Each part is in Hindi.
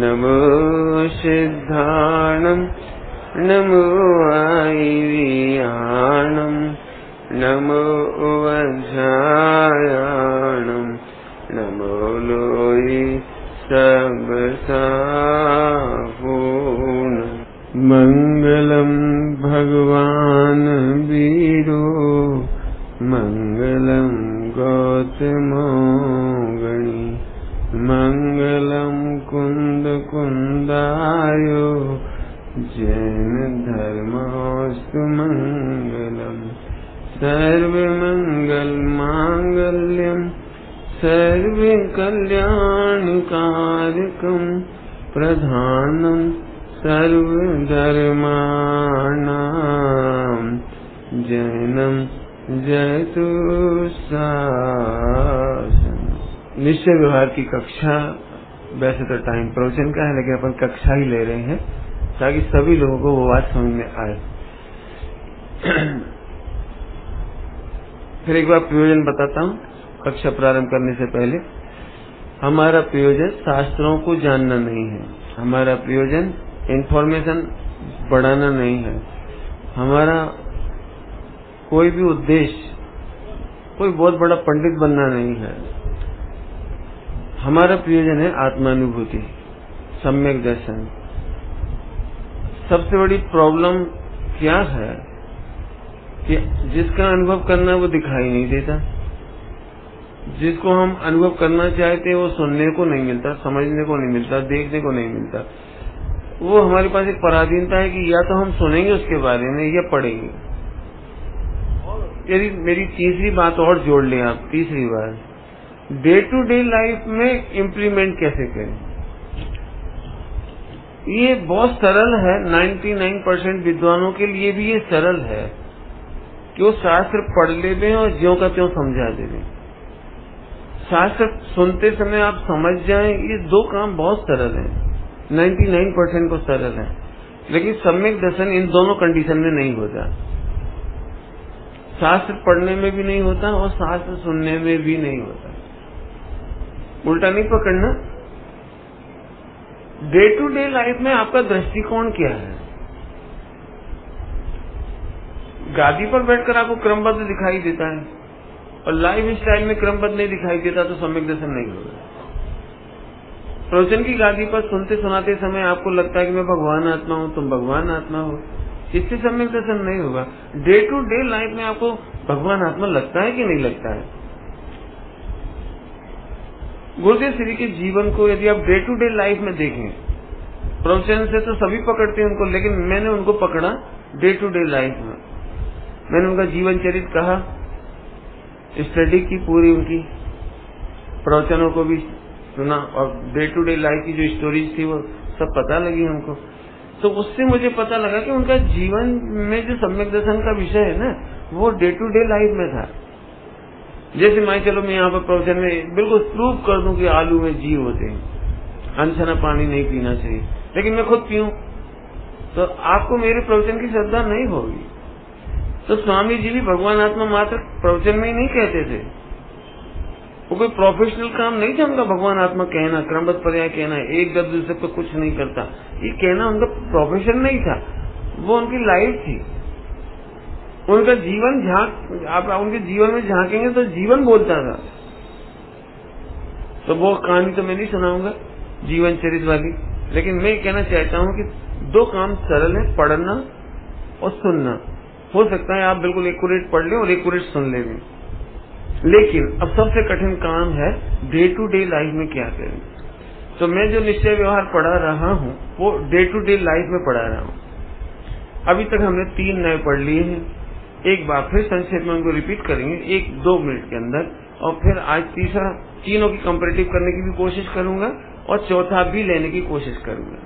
नमो सिद्धाणम् नमो की कक्षा, वैसे तो टाइम प्रवचन का है, लेकिन अपन कक्षा ही ले रहे हैं, ताकि सभी लोगों को वो बात समझ में आए। फिर एक बार प्रयोजन बताता हूँ, कक्षा प्रारंभ करने से पहले। हमारा प्रयोजन शास्त्रों को जानना नहीं है। हमारा प्रयोजन इंफॉर्मेशन बढ़ाना नहीं है। हमारा कोई भी उद्देश्य, कोई बहुत बड़ा पंडित बनना नहीं है। हमारा प्रयोजन है आत्मानुभूति, सम्यक दर्शन। सबसे बड़ी प्रॉब्लम क्या है कि जिसका अनुभव करना वो दिखाई नहीं देता। जिसको हम अनुभव करना चाहते हैं, वो सुनने को नहीं मिलता, समझने को नहीं मिलता, देखने को नहीं मिलता। वो हमारे पास एक पराधीनता है कि या तो हम सुनेंगे उसके बारे में, या पढ़ेंगे। यदि मेरी तीसरी बात और जोड़ लें आप, तीसरी बात। डे टू डे लाइफ में इम्प्लीमेंट कैसे करें? ये बहुत सरल है। 99 परसेंट विद्वानों के लिए भी ये सरल है कि वो शास्त्र पढ़ ले और ज्यो का त्यों समझा दे शास्त्र सुनते समय आप समझ जाएँ, ये दो काम बहुत सरल है। 99 परसेंट को सरल है। लेकिन सम्यक दर्शन इन दोनों कंडीशन में नहीं होता। शास्त्र पढ़ने में भी नहीं होता और शास्त्र सुनने में भी नहीं होता। उल्टा नहीं पकड़ना। डे टू डे लाइफ में आपका दृष्टिकोण क्या है? गादी पर बैठकर आपको क्रमबद्ध दिखाई देता है और लाइफ स्टाइल में क्रमबद्ध नहीं दिखाई देता तो सम्यक दर्शन नहीं होगा। प्रवचन की गादी पर सुनते सुनाते समय आपको लगता है कि मैं भगवान आत्मा हूँ, तुम भगवान आत्मा हो। इससे सम्यक दर्शन नहीं होगा। डे टू डे लाइफ में आपको भगवान आत्मा लगता है कि नहीं लगता है? गुरुदेव श्री के जीवन को यदि आप डे टू डे लाइफ में देखें प्रवचन से तो सभी पकड़ते हैं उनको, लेकिन मैंने उनको पकड़ा डे टू डे लाइफ में। मैंने उनका जीवन चरित कहा स्टडी की पूरी उनकी, प्रवचनों को भी सुना, और डे टू डे लाइफ की जो स्टोरीज थी वो सब पता लगी हमको। तो उससे मुझे पता लगा कि उनका जीवन में जो सम्यक दर्शन का विषय है ना, वो डे टू डे लाइफ में था। जैसे मैं चलो, मैं यहाँ पर प्रवचन में बिल्कुल प्रूव कर दूँ कि आलू में जीव होते हैं। अनछना पानी नहीं पीना चाहिए। लेकिन मैं खुद पीऊं। तो आपको मेरे प्रवचन की श्रद्धा नहीं होगी। तो स्वामी जी भी भगवान आत्मा मात्र प्रवचन में ही नहीं कहते थे। वो कोई प्रोफेशनल काम नहीं था उनका भगवान आत्मा कहना, क्रमबद्ध पर्याय कहना, एक दर्द दूसरे पर कुछ नहीं करता। ये कहना उनका प्रोफेशन नहीं था। वो उनकी लाइफ थी। उनका जीवन झाँक, आप उनके जीवन में झांकेंगे तो जीवन बोलता था तो वो कहानी तो मैं नहीं सुनाऊँगा, जीवन चरित वाली। लेकिन मैं कहना चाहता हूँ कि दो काम सरल है, पढ़ना और सुनना। हो सकता है आप बिल्कुल एकट पढ़ लें और एकट सुन ले लेकिन अब सबसे कठिन काम है डे टू डे लाइफ में क्या करें। तो मैं जो निश्चय व्यवहार पढ़ा रहा हूँ, वो डे टू डे लाइफ में पढ़ा रहा हूँ। अभी तक हमने तीन नए पढ़ लिए हैं। एक बार फिर संक्षेप में उनको रिपीट करेंगे, एक, दो मिनट के अंदर। और फिर आज तीसरा, तीनों की कंपेरेटिव करने की भी कोशिश करूँगा और चौथा भी लेने की कोशिश करूँगा।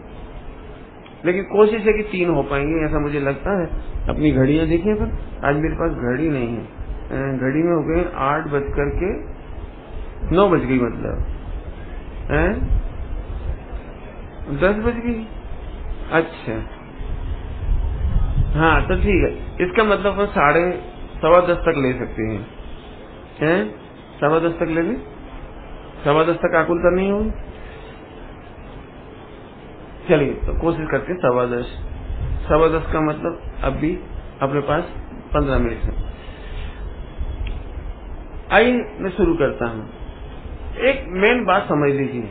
लेकिन कोशिश है कि तीन हो पाएँगे, ऐसा मुझे लगता है। अपनी घड़ियाँ देखिए पर आज मेरे पास घड़ी नहीं है। घड़ी में हो गए आठ बज करके नौ बज गई मतलब। है दस बज गई? अच्छा। हाँ तो ठीक है। इसका मतलब हम साढ़े सवा दस तक ले सकते हैं। हैं? सवा दस तक ले लें? सवा दस तक आकुलता नहीं होगी? चलिए तो कोशिश करके सवा दस। सवा दस का मतलब अब भी अपने पास पंद्रह मिनट है। आइए, मैं शुरू करता हूँ। एक मेन बात समझ लीजिए।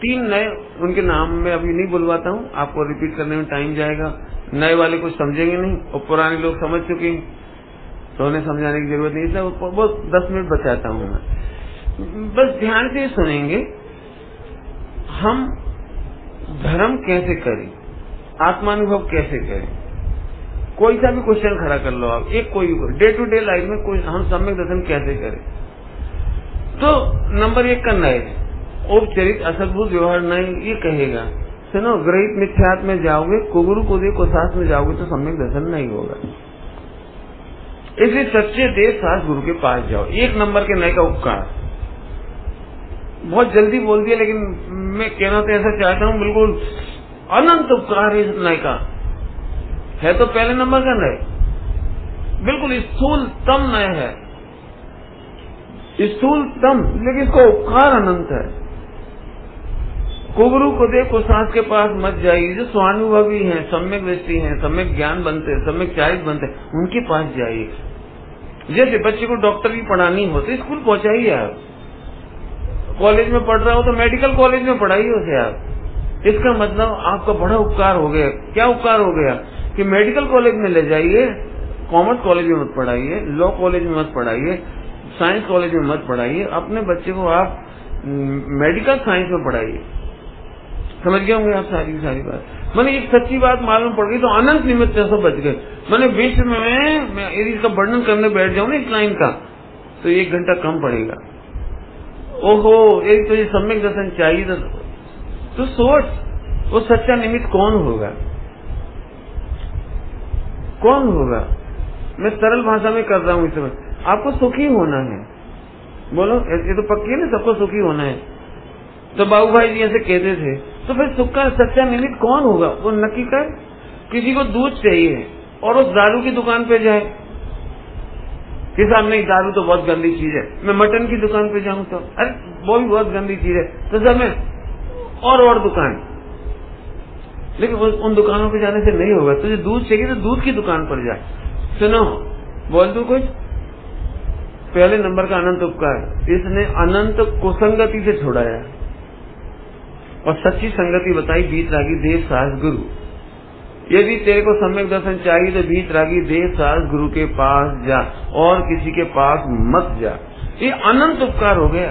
तीन नए उनके नाम में अभी नहीं बुलवाता हूँ, आपको रिपीट करने में टाइम जाएगा। नए वाले कुछ समझेंगे नहीं, और पुराने लोग समझ चुके हैं। तो उन्हें समझाने की ज़रूरत नहीं है बहुत दस मिनट बचाता हूँ मैं। बस ध्यान से सुनेंगे, हम धर्म कैसे करें, आत्मानुभव कैसे करें? कोई सा भी क्वेश्चन खड़ा कर लो आप, एक कोई भी डे टू डे लाइफ में कोई, हम सम्यक दर्शन कैसे करें? तो नंबर एक का नए औपचरित असदभूत व्यवहार नए ये कहेगा सुनो ग्रहित मिथ्यात में जाओगे कुगुरु को को साथ में जाओगे तो सम्यक दर्शन नहीं होगा। इसलिए सच्चे देश सास गुरु के पास जाओ। एक नंबर के नए का उपकार। बहुत जल्दी बोल दिया, लेकिन मैं कहना तो ऐसा चाहता हूँ, बिल्कुल अनंत उपकार है इस नए का। है तो पहले नंबर का नए। बिल्कुल स्थूल तम नय है। स्थूल तम, लेकिन इसका उपकार अनंत है। कुगुरु को देखो, सांस के पास मत जाइए। जो स्वानुभवी हैं, सम्यक दृष्टि हैं, सम्यक ज्ञान बनते हैं, सम्यक चारित बनते हैं, उनके पास जाइए। जैसे बच्चे को डॉक्टर भी पढ़ानी हो तो स्कूल पहुंचाइए आप। कॉलेज में पढ़ रहा हो तो मेडिकल कॉलेज में पढ़ाइए उसे आप। इसका मतलब आपका बड़ा उपकार हो गया। क्या उपकार हो गया? कि मेडिकल कॉलेज में ले जाइए, कॉमर्स कॉलेज में मत पढ़ाइए, लॉ कॉलेज में मत पढ़ाइए, साइंस कॉलेज में मत पढ़ाइए, अपने बच्चे को आप मेडिकल साइंस में पढ़ाइए। समझ गए होंगे आप सारी सारी बात। मैंने एक सच्ची बात मालूम पड़ गई तो अनंत निमित्त से बच गए। मैंने विश्व में मैं यदि इसका वर्णन करने बैठ जाऊँ ना इस लाइन का तो एक घंटा कम पड़ेगा। ओहो एक तो ये सम्यक दर्शन चाहिए तो, तो सोच वो सच्चा निमित्त कौन होगा? कौन होगा? मैं सरल भाषा में कर रहा हूँ इस समय। आपको सुखी होना है। बोलो ये तो पक्की है ना सबको सुखी होना है। तो बाबू भाई जी ऐसे कहते थे तो फिर सुख का सच्चा निमित्त कौन होगा? वो नक्की कर, किसी को दूध चाहिए और उस दारू की दुकान पे जाए। कि साहब नहीं दारू तो बहुत गंदी चीज़ है। मैं मटन की दुकान पे जाऊँ तो अरे, वो भी बहुत गंदी चीज़ है। तो सर, मैं और और दुकान। लेकिन उन दुकानों पे जाने से नहीं होगा। तुझे दूध चाहिए तो दूध की दुकान पर जा। सुनो, बोल दू कुछ? पहले नंबर का अनंत उपकार। इसने अनंत कुसंगति से छोड़ाया। और सच्ची संगति बताई बीत रागी देव साहस गुरु। यदि तेरे को सम्यक दर्शन चाहिए तो बीत रागी देव साहस गुरु के पास जा, और किसी के पास मत जा। ये अनंत उपकार हो गया।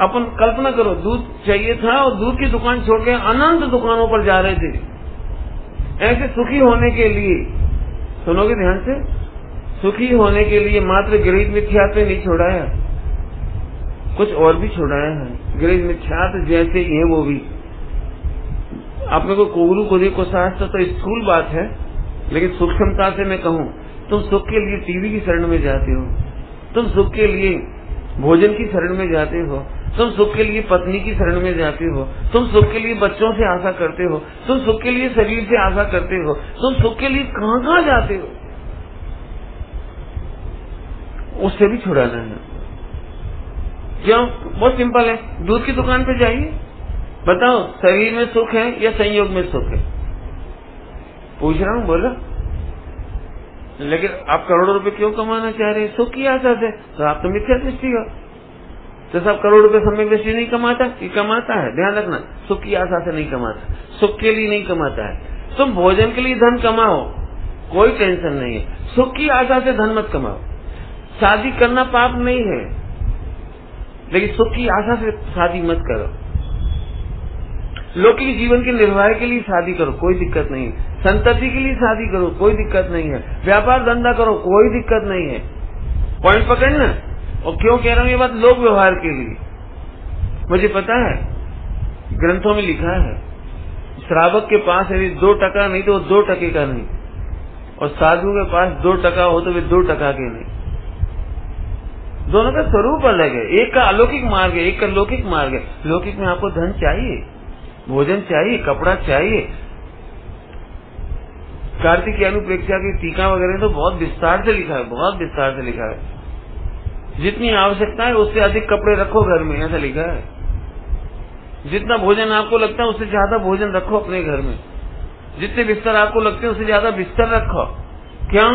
अपन कल्पना करो, दूध चाहिए था और दूध की दुकान छोड़ के अनंत दुकानों पर जा रहे थे। ऐसे सुखी होने के लिए, सुनोगे ध्यान से? सुखी होने के लिए मात्र गरीब मिथ्या नहीं छोड़ाया। कुछ और भी छुड़ाया है। गृह मिथ्यात जैसे ये वो भी। आपने को कोगरू को देखो शास्त्र तो स्थूल बात है, लेकिन सूक्ष्मता से मैं कहूँ, तुम सुख के लिए टीवी की शरण में जाते हो, तुम सुख के लिए भोजन की शरण में जाते हो, तुम सुख के लिए पत्नी की शरण में जाते हो, तुम सुख के लिए बच्चों से आशा करते हो, तुम सुख के लिए शरीर से आशा करते हो, तुम सुख के लिए कहाँ कहाँ जाते हो? उससे भी छुड़ाना है। क्यों? बहुत सिंपल है। दूध की दुकान पे जाइए। बताओ, शरीर में सुख है या संयोग में सुख है? पूछ रहा हूँ, बोला। लेकिन आप करोड़ों रुपए क्यों कमाना चाह रहे हैं? सुख की आशा से तो आप तो मिथ्या दृष्टि हो। तो सब करोड़ रुपए समय दृष्टि नहीं कमाता? ये कमाता है, ध्यान रखना। सुख की आशा से नहीं कमाता। सुख के लिए नहीं कमाता है। तुम भोजन के लिए धन कमाओ, कोई टेंशन नहीं है। सुख की आशा से धन मत कमाओ। शादी करना पाप नहीं है। लेकिन सुख की आशा से शादी मत करो। लौकिक जीवन के निर्वाह के लिए शादी करो, कोई दिक्कत नहीं संतति के लिए शादी करो, कोई दिक्कत नहीं है। व्यापार धंधा करो, कोई दिक्कत नहीं है। पॉइंट पकड़ना और क्यों कह रहा हूँ ये बात? लोक व्यवहार के लिए। मुझे पता है, ग्रंथों में लिखा है, श्रावक के पास यदि दो टका नहीं तो वो दो टके का नहीं। और साधु के पास दो टका हो तो वे दो टका के नहीं। दोनों का स्वरूप अलग है। एक का अलौकिक मार्ग है, एक का लौकिक मार्ग है। लौकिक में आपको धन चाहिए, भोजन चाहिए, कपड़ा चाहिए। कार्तिक अनुप्रेक्षा की टीका वगैरह तो बहुत विस्तार से लिखा है, बहुत विस्तार से लिखा है। जितनी आवश्यकता है, उससे अधिक कपड़े रखो घर में, ऐसा लिखा है। जितना भोजन आपको लगता है, उससे ज़्यादा भोजन रखो अपने घर में। जितने बिस्तर आपको लगते हैं, उससे ज़्यादा बिस्तर रखो। क्यों?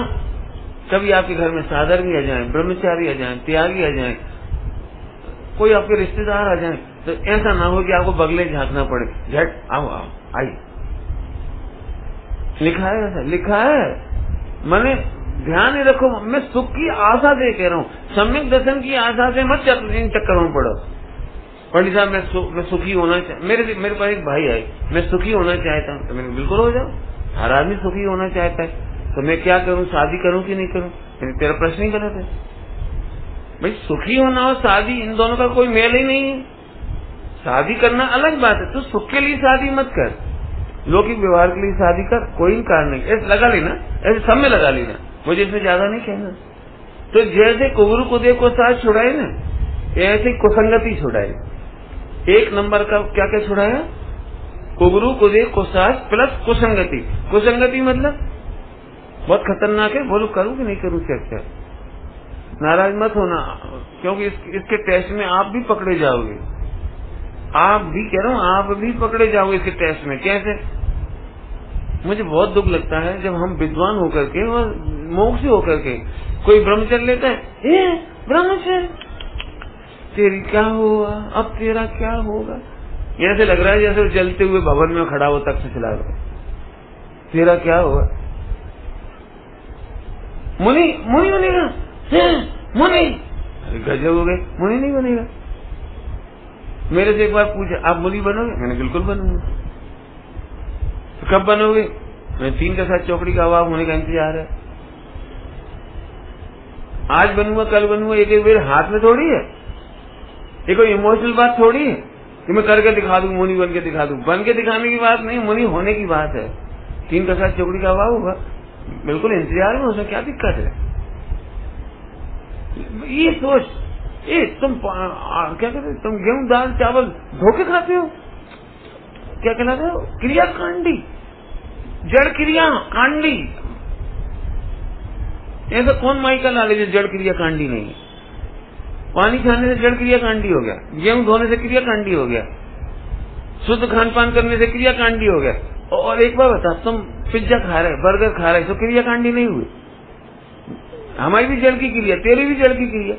कभी आपके घर में सादर भी आ जाए ब्रह्मचारी आ जाए त्यागी आ जाए कोई आपके रिश्तेदार आ जाए तो ऐसा ना हो कि आपको बगले झांकना पड़े। झट आओ आओ आई लिखा है ऐसा लिखा है। मैंने ध्यान नहीं रखो मैं सुख की आशा दे कह रहा हूँ। सम्यक दर्शन की आशा से मत चक्करों में पड़ो। पंडित साहब मैं सु, मैं सुखी होना मेरे मेरे पास एक भाई आए मैं सुखी होना चाहता हूँ। तो मैंने बिल्कुल हो जाओ। हर आदमी सुखी होना चाहता है। तो मैं क्या करूँ? शादी करूँ कि नहीं करूँ? मैंने तेरा प्रश्न ही गलत है। भाई, सुखी होना और शादी, इन दोनों का कोई मेल ही नहीं है। शादी करना अलग बात है। तू सुख के लिए शादी मत कर। लौकिक व्यवहार के लिए शादी कर। कोई कारण नहीं। ऐसे लगा लेना। ऐसे सब में लगा लेना। मुझे इसमें ज़्यादा नहीं कहना। तो जैसे कुगुरु कुदेव को साथ छुड़ाए ना, ऐसे कुसंगति छुड़ाए। एक नंबर का क्या क्या छुड़ाया? कुगुरु कुदेव को साथ प्लस कुसंगति। कुसंगति मतलब? बहुत खतरनाक है बोलो करूँ कि नहीं करूँ चर्चा नाराज़ मत होना क्योंकि इस, इसके टेस्ट में आप भी पकड़े जाओगे। आप भी कह रहा हूँ आप भी पकड़े जाओगे इसके टेस्ट में कैसे? मुझे बहुत दुख लगता है जब हम विद्वान होकर के और मोक्ष होकर के कोई ब्रह्मचर्य लेता है ब्रह्मचर्य तेरी क्या हुआ? अब तेरा क्या होगा? ऐसे लग रहा है जैसे जलते हुए भवन में खड़ा हो तक से चला रहा तेरा क्या हुआ मुनि मुनि बनेगा। मुनि। अरे गजब हो गए। मुनि नहीं बनेगा। मेरे से एक बार पूछा आप मुनि बनोगे? मैंने बिल्कुल बनूँगा। तो कब बनोगे? मैं तीन के साथ चौकड़ी का अभाव होने का इंतज़ार है। आज बनूँगा कल बनूँगा एक एक मेरे हाथ में थोड़ी है। ये कोई इमोशनल बात थोड़ी है कि मैं करके दिखा दू मुनि बन के दिखा दू। बन के दिखाने की बात नहीं मुनि होने की बात है। तीन का साथ चौकड़ी का अभाव होगा। बिल्कुल इंतज़ार में उसमें क्या दिक्कत है? ये सोच ए तुम आ, क्या कहते तुम गेहूँ दाल चावल धोखे खाते हो? क्या कहलाते हो? क्रिया कांडी जड़ क्रिया कांडी। ऐसा कौन माई का लाले जो जड़ क्रिया कांडी नहीं पानी खाने से जड़ क्रिया कांडी हो गया गेहूँ धोने से क्रिया कांडी हो गया शुद्ध खान पान करने से क्रिया कांडी हो गया। और एक बार बता, तुम पिज्जा खा रहे, बर्गर खा रहे तो क्रिया कांडी नहीं हुई। हमारी भी जल की क्रिया, तेरी भी जल की क्रिया।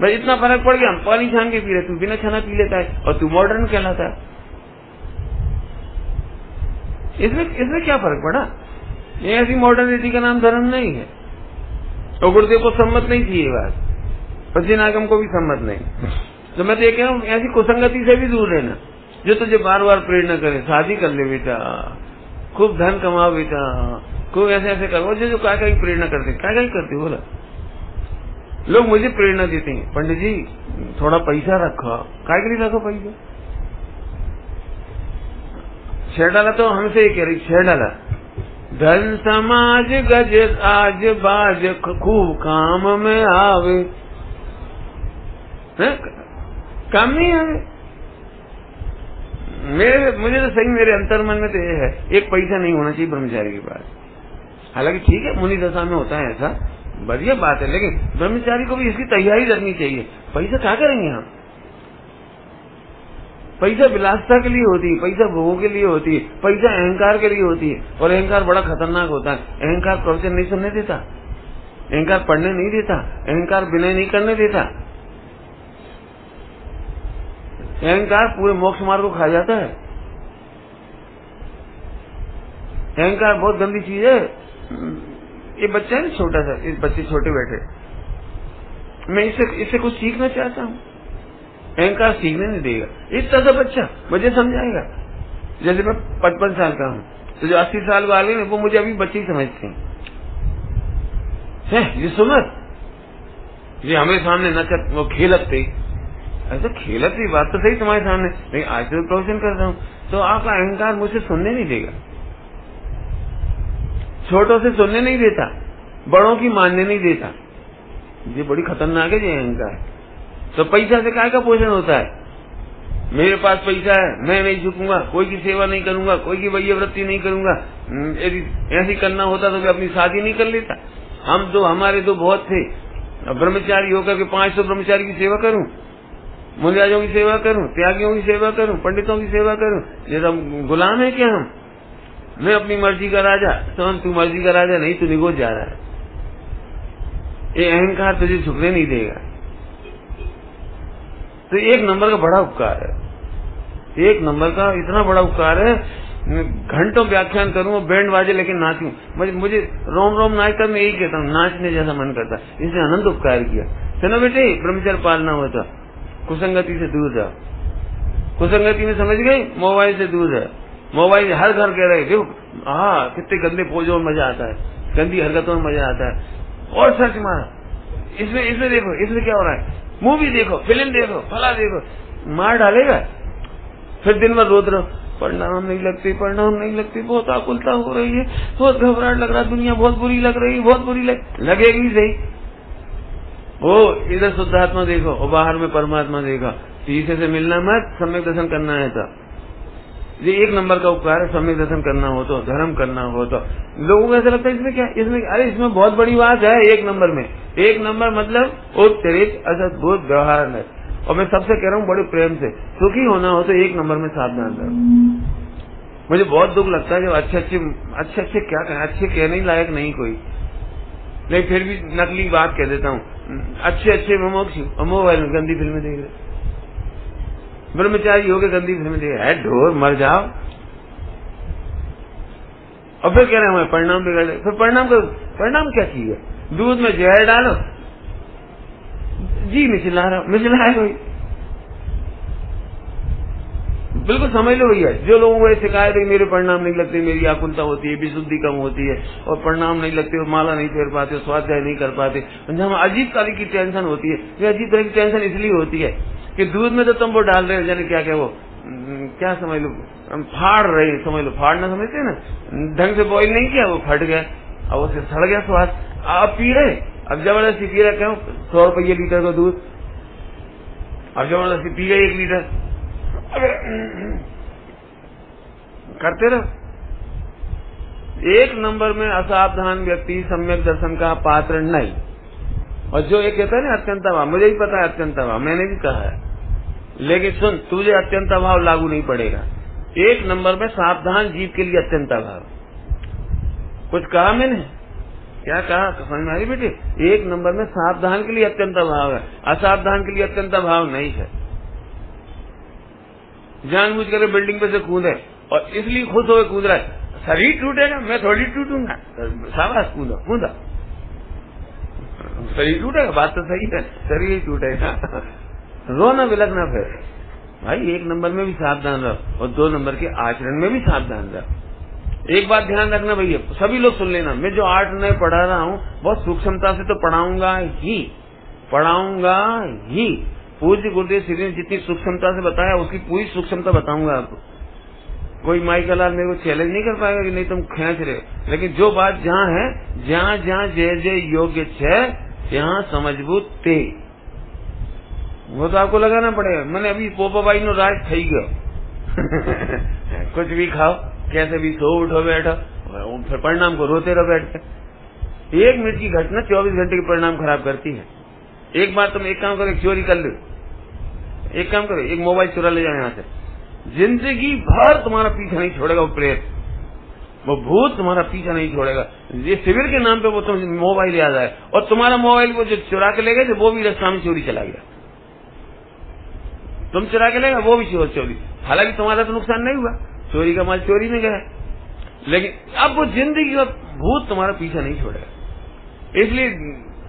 भाई, इतना फ़र्क पड़ गया, हम पानी छान के पी रहे तू बिना छाना पी लेता है, और तू मॉडर्न कहलाता है। इसमें इसमें क्या फ़र्क पड़ा? ये ऐसी मॉडर्निटी का नाम धर्म नहीं है। और गुरुदेव को सम्मत नहीं थी ये बात। जिन आगम को भी सम्मत नहीं। तो मैं तो ये कह रहा हूँ, ऐसी कुसंगति से भी दूर रहना। जो तुझे बार बार प्रेरणा करे, शादी कर ले बेटा। खूब धन कमाओ बेटा। खूब ऐसे ऐसे करो जो जो क्या क्या प्रेरणा करते क्या क्या करते बोला। लोग मुझे प्रेरणा देते हैं। पंडित जी, थोड़ा पैसा रखो। काय के लिए रखो पैसा? छह डाला तो हमसे कह रही छह डाला, धन समाज गज आज बाज खूब काम में आवे। है? काम नहीं आवे? मेरे, मुझे तो सही मेरे अंतर मन में तो ये है, एक पैसा नहीं होना चाहिए ब्रह्मचारी के पास। हालाँकि ठीक है, मुनि दशा में होता है ऐसा, बढ़िया बात है, लेकिन ब्रह्मचारी को भी इसकी तैयारी रखनी चाहिए। पैसा क्या करेंगे हम? पैसा विलासता के लिए होती है, पैसा भोगों के लिए होती है, पैसा अहंकार के लिए होती है। और अहंकार बड़ा खतरनाक होता है। अहंकार प्रवचन नहीं सुनने देता, अहंकार पढ़ने नहीं देता, अहंकार विनय नहीं करने देता। अहंकार पूरे मोक्ष मार्ग को खा जाता है। अहंकार बहुत गंदी चीज़ है। ये बच्चा है ना छोटा सा इस बच्चे छोटे बैठे। मैं इससे इससे कुछ सीखना चाहता हूँ। अहंकार सीखने नहीं देगा। इतना सा बच्चा मुझे समझाएगा। जैसे मैं पचपन साल का हूँ तो जो अस्सी साल वाले हैं वो मुझे अभी बच्चे समझते हैं। है, ये सुमत। ये हमारे सामने नचत वो खेलते ऐसा खेलत की बात तो सही तुम्हारे सामने। लेकिन आज तो प्रवचन कर रहा हूँ। तो आपका अहंकार मुझे सुनने नहीं देगा। छोटों से सुनने नहीं देता। बड़ों की मानने नहीं देता। ये बड़ी खतरनाक है ये अहंकार। तो पैसा से काय का पोषण होता है? मेरे पास पैसा है, मैं नहीं झुकूँगा, कोई की सेवा नहीं करूँगा, कोई की वही वृत्ति नहीं करूँगा। यदि ऐसी करना होता तो मैं अपनी शादी नहीं कर लेता। हम तो हमारे तो बहुत थे। ब्रह्मचारी होकर के पाँच सौ ब्रह्मचारी की सेवा करूँ? मुनिराजों की सेवा करूँ, त्यागियों की सेवा करूँ, पंडितों की सेवा करूँ, ये हम गुलाम है क्या हम? मैं अपनी मर्ज़ी का राजा तो तू मर्ज़ी का राजा, नहीं तू निगोज जा रहा है। ये अहंकार तुझे झुकने नहीं देगा। तो एक नंबर का बड़ा उपकार है। एक नंबर का इतना बड़ा उपकार है घंटों व्याख्यान करूँ और बैंड बाजे लेकिन नाचूं। मुझे मुझे रोम रोम नाचता मैं यही कहता हूँ, नाचने जैसा मन करता। इसने अनंत उपकार किया। सुनो बेटे, ब्रह्मचर्य पालना होता कुसंगति से दूर जाओ कुसंगति में समझ गई? मोबाइल से दूर है मोबाइल हर घर कह रहे देखो हाँ कितने गंदे पोजों में मज़ा आता है, गंदी हरकतों में मज़ा आता है। और सर्च मारा इसमें इसमें देखो, इसमें क्या हो रहा है? मूवी देखो, फ़िल्म देखो, फला देखो, मार डालेगा? फिर दिन भर रोद रहो, परिणाम नहीं लगती, परिणाम नहीं लगती, बहुत आकुलता हो रही है, बहुत घबराहट लग रहा है, दुनिया बहुत बुरी लग रही है, बहुत बुरी लग लगेगी सही। वो इधर शुद्धात्मा देखो और बाहर में परमात्मा देखा। तीसरे से मिलना मत, सम्यक दर्शन करना है तो। ये एक नंबर का उपकार है, सम्यक दर्शन करना हो तो धर्म करना हो तो। लोगों को ऐसा लगता है, इसमें क्या, इसमें, अरे इसमें बहुत बड़ी बात है एक नंबर में। एक नंबर मतलब उत्तरित असदभुत व्यवहार है। और मैं सबसे कह रहा हूँ, बड़े प्रेम से। सुखी होना हो तो एक नंबर में सावधान रहो। मुझे बहुत दुख लगता है जब अच्छे अच्छे अच्छे अच्छे क्या कहें, अच्छे कहने लायक नहीं कोई। नहीं, फिर भी नकली बात कह देता हूँ। अच्छे अच्छे मोबाइल में गंदी फ़िल्में देख रहे ब्रह्मचारी हो गए गंदी फ़िल्में देख रहे ढोर, मर जाओ। और फिर कह रहे हैं परिणाम बिगड़ फिर परिणाम का, परिणाम क्या चाहिए दूध में जहर डालो। जी, मिचिला रहा बिल्कुल समझ लो भैया, जो लोगों को शिकायत है मेरे परिणाम नहीं लगते, मेरी आकुलता होती है विशुद्धि कम होती है, और परिणाम नहीं लगते माला नहीं फेर पाते स्वाध्याय नहीं कर पाते हम अजीब तरह की टेंशन होती है, ये अजीब तरह की टेंशन इसलिए होती है कि दूध में तो तुम वो डाल रहे हो जाने क्या क्या वो क्या समझ लो फाड़ रहे समझ लो फाड़ना समझते ना, ढंग से बॉइल नहीं किया, वो फट गया, अब उसे सड़ गया स्वाद, आप पी रहे अब ज़बरदस्ती पी रहे क्यों सौ रुपये लीटर का दूध, अब ज़बरदस्ती पी गए एक लीटर करते रहो। एक नंबर में असावधान व्यक्ति सम्यक दर्शन का पात्र नहीं। और जो एक कहता है ना, अत्यंत अभाव, मुझे ही पता है अत्यंत अभाव, मैंने भी कहा है। लेकिन सुन, तुझे अत्यंत अभाव लागू नहीं पड़ेगा। एक नंबर में सावधान जीव के लिए अत्यंत अभाव। कुछ कहा मैंने? क्या कहा? तो समझ में आई बेटे? एक नंबर में सावधान के लिए अत्यंत अभाव है। असावधान के लिए अत्यंत अभाव नहीं है। जानबूझ कर बिल्डिंग पे से कूदे और इसलिए खुश होकर कूद रहा है। शरीर टूटेगा, मैं थोड़ी टूटूँगा। शाबाश, कूदा कूदा। शरीर टूटेगा, बात तो सही है, शरीर ही टूटेगा। रोना बिलकना फिर। भाई, एक नंबर में भी सावधान रहो और दो नंबर के आचरण में भी सावधान रहो। एक बात ध्यान रखना भैया, सभी लोग सुन लेना। मैं जो आठ नए पढ़ा रहा हूँ, बहुत सूक्ष्मता से तो पढ़ाऊँगा ही पढ़ाऊँगा ही। पूज्य गुरुदेव श्री ने जितनी सूक्ष्मता से बताया, उसकी पूरी सूक्ष्मता बताऊँगा आपको। कोई माई लाल मेरे को चैलेंज नहीं कर पाएगा कि नहीं तुम खेच रहे लेकिन जो बात जहाँ है, जहाँ जहाँ जय जय योग्य छे, यहाँ समझबूत ते वो तो आपको लगाना पड़ेगा। मैंने अभी पोपा भाई नो राज थी गयो। कुछ भी खाओ, कैसे भी सो उठो, बैठो। फिर परिणाम को रोते रहो, बैठ। एक मिनट की घटना चौबीस घंटे के परिणाम खराब करती है। एक बार तुम एक काम करो, एक चोरी कर लो। एक काम करो, एक मोबाइल चुरा ले जाओ यहाँ से। ज़िंदगी भर तुम्हारा पीछा नहीं छोड़ेगा वो प्रेत। वो भूत तुम्हारा पीछा नहीं छोड़ेगा। ये शिविर के नाम पे वो तुम मोबाइल याद आए और तुम्हारा मोबाइल वो जो चुरा के ले गए थे, वो भी रस्ता में चोरी चला गया। तुम चुरा के लेगा वो भी चोरी हालाँकि तुम्हारा तो नुकसान नहीं हुआ। चोरी का माल चोरी में गया लेकिन अब वो ज़िंदगी का भूत तुम्हारा पीछा नहीं छोड़ेगा। इसलिए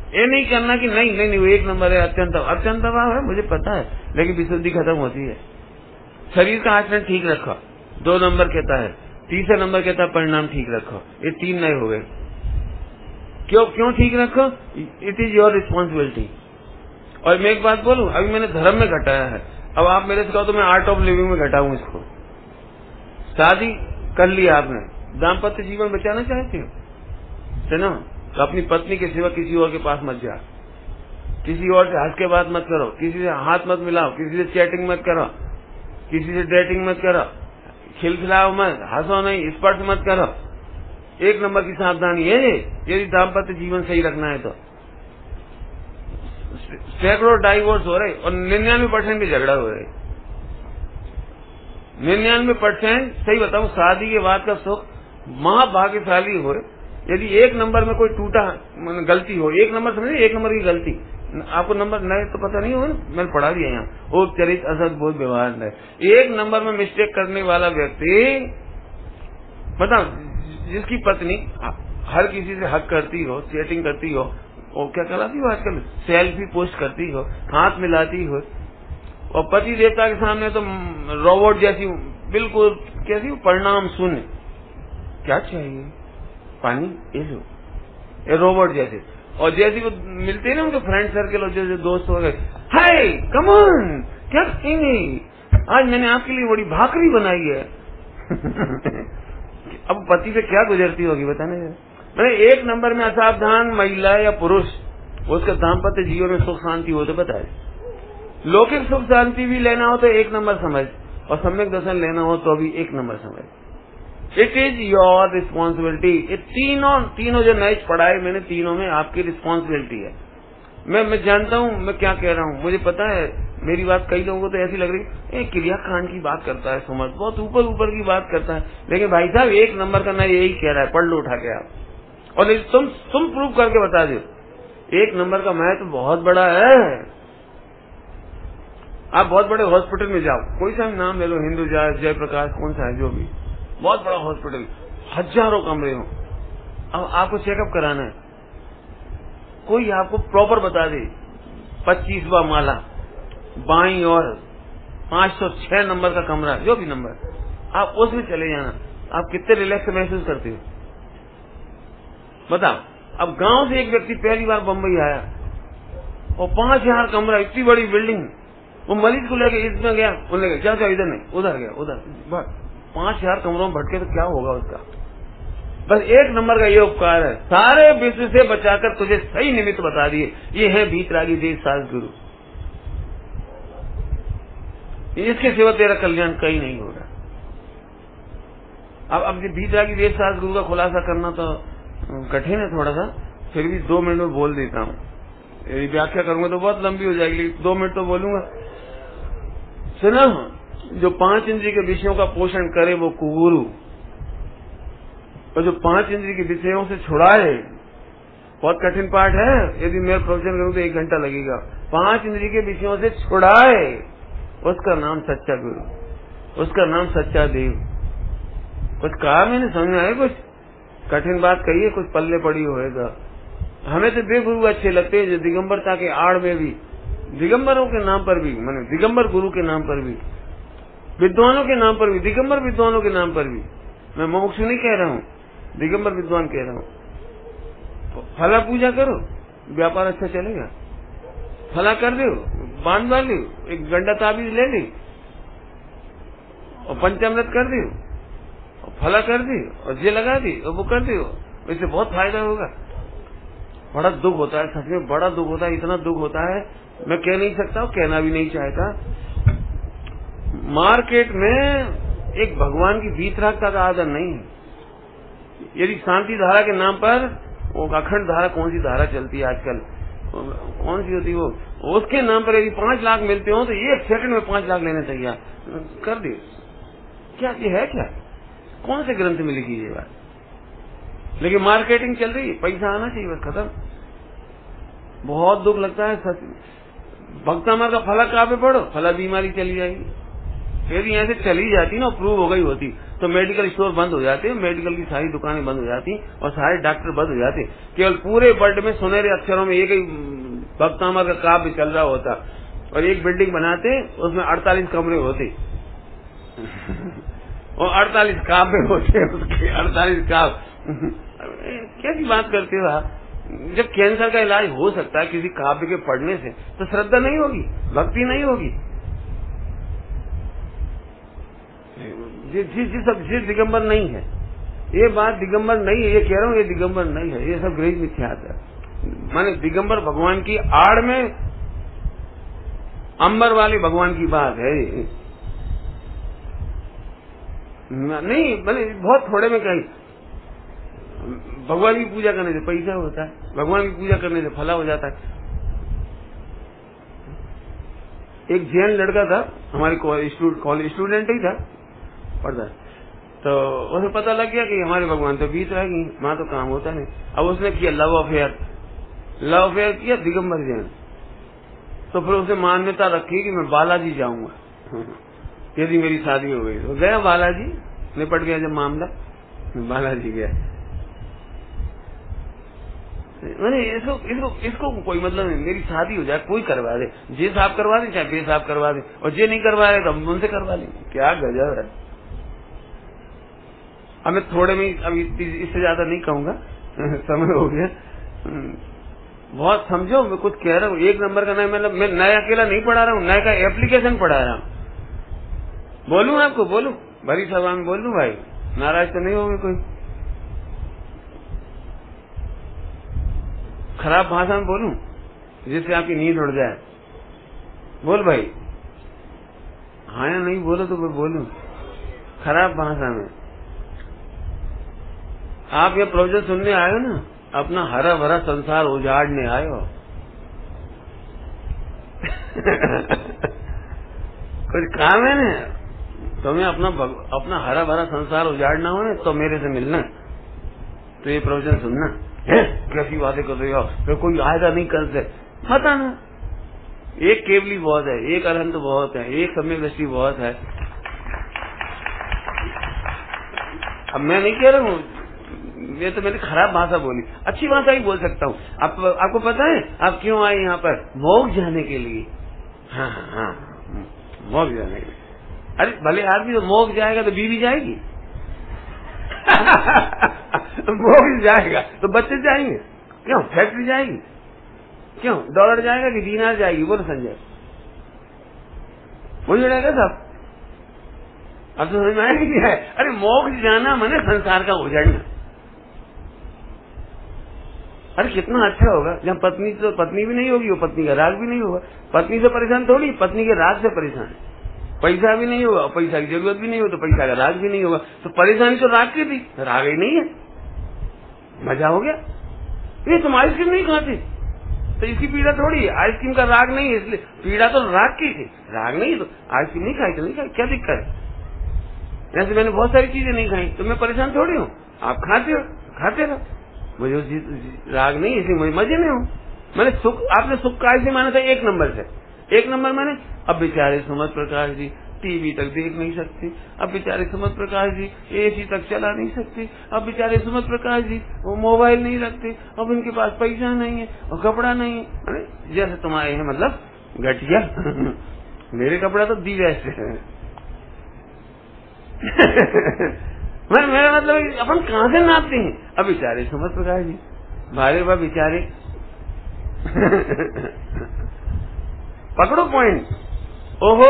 ये नहीं करना कि नहीं नहीं नहीं, वो एक नंबर है, अत्यंत अत्यंत अभाव है, मुझे पता है, लेकिन विशुद्धि खत्म होती है। शरीर का आचरण ठीक रखो, दो नंबर कहता है, तीसरा नंबर कहता है, परिणाम ठीक रखो। ये तीन नए हो गए। क्यों क्यों ठीक रखो? इट इज़ योर रिस्पॉन्सिबिलिटी और मैं एक बात बोलूँ, अभी मैंने धर्म में घटाया है। अब आप मेरे से कहो तो मैं आर्ट ऑफ़ लिविंग में घटाऊ इसको। शादी कर लिया आपने। दाम्पत्य जीवन बचाना चाहते है ना? तो अपनी पत्नी के सिवा किसी और के पास मत जा। किसी और से हंस के बात मत करो। किसी से हाथ मत मिलाओ। किसी से चैटिंग मत करो। किसी से डेटिंग मत करो। खिलखिलाओ मत, हंसो नहीं, स्पर्श मत करो। एक नंबर की सावधानी है यदि दाम्पत्य जीवन सही रखना है तो। सैकड़ों डाइवोर्स हो रहे और निन्यानवे परसेंट भी झगड़ा हो रहे। निन्यानवे परसेंट, सही बताऊ, शादी के बाद का सुख महाभाग्यशाली हो यदि एक नंबर में कोई टूटा गलती हो, एक नंबर समझे, एक नंबर की गलती। आपको नंबर नहीं तो पता नहीं होगा मैंने पढ़ा दिया यहाँ। वो चरित असद बहुत व्यवहार है। एक नंबर में मिस्टेक करने वाला व्यक्ति, बताओ, जिसकी पत्नी हर किसी से हक करती हो, चैटिंग करती हो, वो क्या कराती हो आजकल? सेल्फी पोस्ट करती हो, हाथ मिलाती हो। और पति देवता के सामने तो रोबोट जैसी बिल्कुल कैसी परिणाम शून्य। क्या चाहिए? पानी, ये लो ये रोबोट जैसे। और जैसे वो मिलते ना उनके फ्रेंड सर्कल और जैसे दोस्त हो गए हाय कमन क्या कहेंगे आज मैंने आपके लिए बड़ी भाकरी बनाई है। अब पति से क्या गुजरती होगी बताने मैंने एक नंबर में असावधान महिला या पुरुष उसका दाम्पत्य जीवन में सुख शांति हो तो बताए। लौकिक सुख शांति भी लेना हो तो एक नंबर समझ, और सम्यक दर्शन लेना हो तो भी एक नंबर समझ। इट इज़ योर रिस्पॉन्सिबिलिटी ये तीनों तीनों जो मैच पढ़ाए मैंने, तीनों में आपकी रिस्पॉन्सिबिलिटी है। मैं मैं जानता हूँ, मैं क्या कह रहा हूँ। मुझे पता है, मेरी बात कई लोगों को तो ऐसी लग रही है क्रिया कांड की बात करता है सुमत बहुत ऊपर ऊपर की बात करता है। लेकिन भाई साहब, एक नंबर का ना यही कह रहा है, पढ़ लो उठा के आप। और तुम तुम प्रूव करके बता दो एक नंबर का महत्व तो बहुत बड़ा है। आप बहुत बड़े हॉस्पिटल में जाओ। कोई सा नाम ले लो हिंदुजा जयप्रकाश, कौन सा है, जो भी। बहुत बड़ा हॉस्पिटल हज़ारों कमरे हो। अब आपको चेकअप कराना है। कोई आपको प्रॉपर बता दे, पच्चीसवा माला, बाई और पाँच सौ छह नंबर का कमरा, जो भी नंबर, आप उसमें चले जाना। आप कितने रिलैक्स महसूस करते हो? बताओ। अब गाँव से एक व्यक्ति पहली बार बम्बई आया और पाँच हज़ार कमरा, इतनी बड़ी बिल्डिंग वो मरीज़ को लेकर इसमें गया उन्होंने क्या क्या इधर नहीं, उधर गया, उधर पाँच हज़ार कमरों में भटके तो क्या होगा उसका? बस एक नंबर का ये उपकार है। सारे विश्व से बचाकर तुझे सही निमित्त बता दिए। ये है भीतरागी देश सास गुरु। इसके सिवा तेरा कल्याण कहीं नहीं होगा अब अब भीतरागी देश सास गुरु का खुलासा करना तो कठिन है थोड़ा सा फिर भी दो मिनट में बोल देता हूँ। यदि व्याख्या करूँगा तो बहुत लंबी हो जाएगी दो मिनट तो बोलूँगा। सुना। जो पाँच इंद्री के विषयों का पोषण करे, वो कुगुरु और जो पाँच इंद्री के विषयों से छुड़ाए, बहुत कठिन पाठ है। यदि मैं प्रवचन करूँ तो एक घंटा लगेगा। पाँच इंद्री के विषयों से छुड़ाए, उसका नाम सच्चा गुरु, उसका नाम सच्चा देव। कुछ कहा मैंने समझ में आया कुछ? कठिन बात कही है, कुछ पल्ले पड़ी होएगा। हमें तो बेगुरु अच्छे लगते हैं, जो दिगंबरता के आड़ में भी, दिगंबरों के नाम पर भी, मैंने दिगंबर गुरु के नाम पर भी। विद्वानों के नाम पर भी, दिगंबर विद्वानों के नाम पर भी। मैं मोक्ष नहीं कह रहा हूँ, दिगंबर विद्वान कह रहा हूँ। फला पूजा करो, व्यापार अच्छा चलेगा। फला कर दो, बाँध लो एक गंडा ताबीज ले ली, और पंचामृत कर दी, और फला कर दी, और जे लगा दी, और वो कर दी। इससे बहुत फ़ायदा होगा। बड़ा दुख होता है, सच में बड़ा दुख होता है, इतना दुख होता है। मैं कह नहीं सकता कहना भी नहीं चाहता। मार्केट में एक भगवान की वीतरागता का आदर नहीं है। यदि शांति धारा के नाम पर वो अखंड धारा कौन सी धारा चलती है आजकल? कौन सी होती वो? उसके नाम पर यदि पाँच लाख मिलते हो तो एक सेकंड में पाँच लाख लेने चाहिए कर दे क्या ये है क्या? कौन से ग्रंथ में लिखी ये बात? लेकिन मार्केटिंग चल रही है। पैसा आना चाहिए बस, खत्म। बहुत दुख लगता है, सच। भक्तामर का फला पे पढ़ो, फला बीमारी चली जाएगी। यदि यहाँ से चली जाती ना अप्रूव हो गई होती। तो मेडिकल स्टोर बंद हो जाते मेडिकल की सारी दुकानें बंद हो जाती और सारे डॉक्टर बंद हो जाते। केवल पूरे वर्ल्ड में सुनहरे अक्षरों में एक ही भक्तामर का काव्य चल रहा होता। और एक बिल्डिंग बनाते, उसमें अड़तालीस कमरे होते। और अड़तालीस काव्य होते उसके, अड़तालीस काव्य। कैसी बात करते हो आप? जब कैंसर का इलाज हो सकता है किसी काव्य के पढ़ने से तो श्रद्धा नहीं होगी, भक्ति नहीं होगी। जिस जिस जिस दिगंबर नहीं है। ये बात दिगंबर नहीं है, ये कह रहा हूँ ये दिगंबर नहीं है, ये सब गृह मिथ्यात है। माने दिगंबर भगवान की आड़ में अंबर वाले भगवान की बात है नहीं, मैंने बहुत थोड़े में कही भगवान की पूजा करने से पैसा होता है, भगवान की पूजा करने से फला हो जाता है। एक जैन लड़का था, हमारी स्टूडेंट ही था। पढ़ता तो उसे पता लग गया कि हमारे भगवान तो बीत रहेगी वहाँ तो काम होता नहीं। अब उसने किया लव अफेयर लव अफेयर किया दिगंबर जैन। तो फिर उसे मान्यता रखी कि मैं बालाजी जाऊँगा। यदि मेरी शादी हो गई तो। गया बालाजी? निपट गया जब मामला? बालाजी गया। मैंने इसको इसको इसको कोई मतलब नहीं। मेरी शादी हो जाए, कोई करवा दे। जे साफ़ करवा दे, चाहे बे साहब करवा दे। और जे नहीं करवा रहे तो हम उनसे करवा लेंगे। क्या गजब है। अब मैं थोड़े में अभी इससे ज़्यादा नहीं कहूँगा। समय हो गया। बहुत समझो, मैं कुछ कह रहा हूँ, एक नंबर का नहीं मतलब मैं नया अकेला नहीं पढ़ा रहा हूँ, नया का एप्लीकेशन पढ़ा रहा हूँ। बोलू आपको, बोलू? भरी सभा में बोलू भाई? नाराज़ तो नहीं होंगे कोई? खराब भाषा में बोलू, जिससे आपकी नींद उड़ जाए। बोल भाई। हाँ या नहीं बोलो तो मैं बोलू। खराब भाषा में। आप ये प्रवचन सुनने आए हो ना, अपना हरा भरा संसार उजाड़ने आए हो। कुछ काम है ना? तुम्हें अपना अपना हरा भरा संसार उजाड़ना हो ना तो मेरे से मिलना। तो ये प्रवचन सुनना। कैसी बातें कर रहे हो। फिर कोई आयदा नहीं कर से। मत आना एक केवली बहुत है, एक अरहंत बहुत है, एक समय दृष्टि बहुत है। अब मैं नहीं कह रहा हूँ ये तो मैंने खराब भाषा बोली। अच्छी भाषा ही बोल सकता हूँ। आप, आपको पता है आप क्यों आए यहाँ पर? मोग जाने के लिए। हाँ हाँ हाँ। मोग जाने के लिए। अरे भले आदमी तो मोग जाएगा तो बीवी जाएगी। मोग जाएगा तो बच्चे जाएँगे। क्यों? फैक्ट्री जाएगी। क्यों? डॉलर जाएगा कि दीनार जाएगी? बोलो संजय। मुझे जाएगा साहब? अब तो समझ में आया कि है अरे मोक्ष जाना मैंने संसार का उजड़ना। अरे कितना अच्छा होगा। जब पत्नी तो पत्नी भी नहीं होगी, वो पत्नी का राग भी नहीं होगा। पत्नी से परेशान थोड़ी, पत्नी के राग से परेशान है। पैसा भी नहीं होगा, पैसा की ज़रूरत भी नहीं हो तो पैसा का राग भी नहीं होगा। तो परेशानी तो राग की थी राग ही नहीं है। मज़ा हो गया। ये तुम आइसक्रीम नहीं खाते? तो इसकी पीड़ा थोड़ी है। आइसक्रीम का राग नहीं है, इसलिए पीड़ा तो राग की थी। राग नहीं तो आइसक्रीम नहीं खाई तो नहीं खाई। क्या दिक्कत है? ऐसे मैंने बहुत सारी चीज़ें नहीं खाई। तो मैं परेशान थोड़ी हूँ। आप खाते हो? खाते रहो। मुझे राग नहीं इसलिए मुझे मज़े में हूँ। मैंने सुख, आपने सुख का ऐसे माना था एक नंबर से। एक नंबर मैंने, अब बेचारे सुमत प्रकाश जी, टीवी तक देख नहीं सकते। अब बेचारे सुमत प्रकाश जी एसी तक चला नहीं सकते। अब बेचारे सुमत प्रकाश जी, वो मोबाइल नहीं रखते। अब उनके पास पैसा नहीं है, और कपड़ा नहीं है। अरे, जैसे तुम्हारे हैं मतलब घटिया। मेरे कपड़ा तो दी वैसे मैं, मेरा मतलब अपन कहाँ से नापते हैं? अब बेचारे समझ प्रकाश जी भारे बा बेचारे पकड़ो पॉइंट ओहो,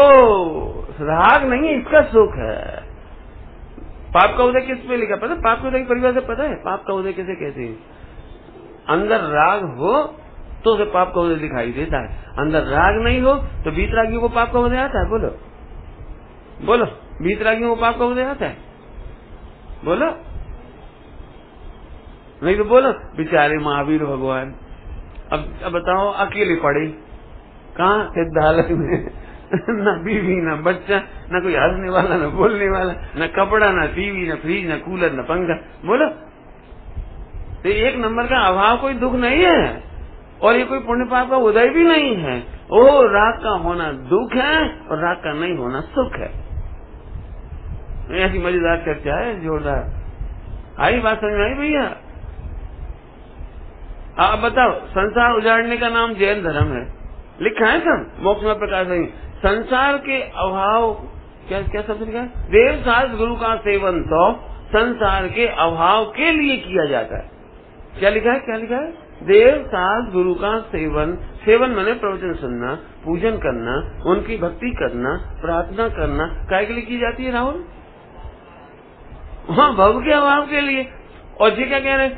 राग नहीं है, इसका सुख है। पाप का उदय किस पे लिखा? पता है, पाप का उदय की परिभाषा पता है? पाप का उदय कैसे कहते हैं? अंदर राग हो तो उसे पाप का उदय दिखाई देता है। अंदर राग नहीं हो तो बीत रागियों को पाप का उदय आता है? बोलो। बोलो, बीत रागियों को पाप का उदय आता है? बोलो। नहीं तो बोलो, बेचारे महावीर भगवान। अब अब बताओ, अकेले पड़े। कहा सिद्धालय में? न बीवी, न बच्चा, न कोई हंसने वाला, न बोलने वाला, न कपड़ा, न टीवी, न फ्रिज, न कूलर, न पंखा। बोलो। तो एक नंबर का अभाव, कोई दुख नहीं है। और ये कोई पुण्य पाप का उदय भी नहीं है। ओ राग का होना दुख है और राग का नहीं होना सुख है। ऐसी मज़ेदार चर्चा है, जोरदार। आई बात समझ आई भैया? आप बताओ, संसार उजाड़ने का नाम जैन धर्म है। लिखा है सब, मोक्ष में प्रकाश नहीं। संसार के अभाव, क्या क्या शब्द लिखा है? देव सास गुरु का सेवन तो संसार के अभाव के लिए किया जाता है। क्या लिखा है, क्या लिखा है? देव सास गुरु का सेवन सेवन मैंने प्रवचन सुनना, पूजन करना, उनकी भक्ति करना, प्रार्थना करना, काय के लिए की जाती है राहुल? हाँ भव के अभाव के लिए। और जी क्या कह रहे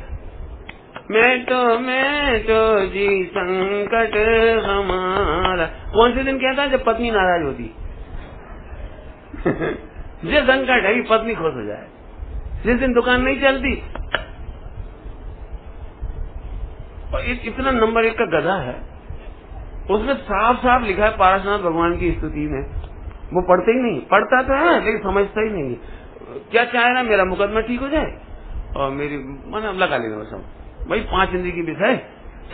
मैं तो मैं तो जी संकट हमारा। कौन से दिन कहता है जब पत्नी नाराज़ होती। ये संकट है पत्नी खुश हो जाए। जिस दिन दुकान नहीं चलती। और इतना नंबर एक का गधा है। उसमें साफ़ साफ़ लिखा है, पारसनाथ भगवान की स्तुति में। वो पढ़ते ही नहीं। पढ़ता तो है, लेकिन समझता ही नहीं। क्या चाहे ना, मेरा मुकदमा ठीक हो जाए? और मेरी, मन लगा लेना बस हम भाई, पाँच इंद्री की विषय